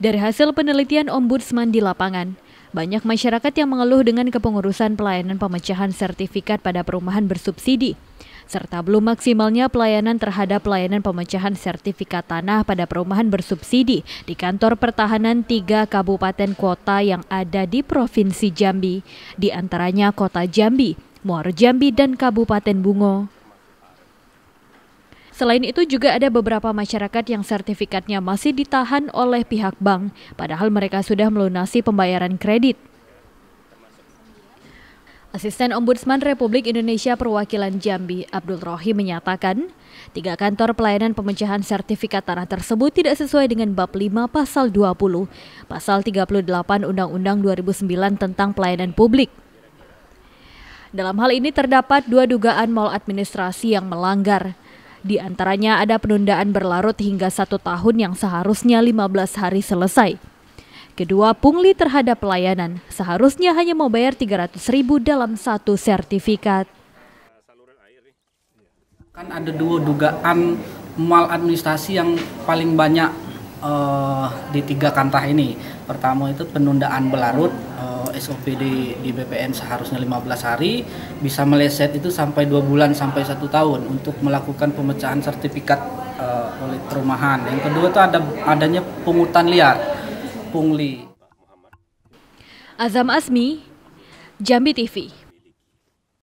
Dari hasil penelitian Ombudsman di lapangan, banyak masyarakat yang mengeluh dengan kepengurusan pelayanan pemecahan sertifikat pada perumahan bersubsidi, serta belum maksimalnya pelayanan terhadap pelayanan pemecahan sertifikat tanah pada perumahan bersubsidi di kantor pertahanan tiga kabupaten kota yang ada di Provinsi Jambi, di antaranya Kota Jambi, Muaro Jambi, dan Kabupaten Bungo. Selain itu juga ada beberapa masyarakat yang sertifikatnya masih ditahan oleh pihak bank, padahal mereka sudah melunasi pembayaran kredit. Asisten Ombudsman Republik Indonesia Perwakilan Jambi, Abdul Rohim menyatakan, tiga kantor pelayanan pemecahan sertifikat tanah tersebut tidak sesuai dengan bab 5 pasal 20, pasal 38 Undang-Undang 2009 tentang pelayanan publik. Dalam hal ini terdapat dua dugaan maladministrasi yang melanggar, di antaranya ada penundaan berlarut hingga satu tahun yang seharusnya 15 hari selesai. Kedua, pungli terhadap pelayanan seharusnya hanya membayar 300 ribu dalam satu sertifikat. Kan ada dua dugaan maladministrasi yang paling banyak uh, di tiga kantah ini. Pertama itu penundaan berlarut, SOP di, di BPN seharusnya 15 hari bisa meleset itu sampai dua bulan sampai satu tahun untuk melakukan pemecahan sertifikat uh, oleh perumahan. Yang kedua itu ada adanya pungutan liar, pungli. Azam Asmi, Jambi TV.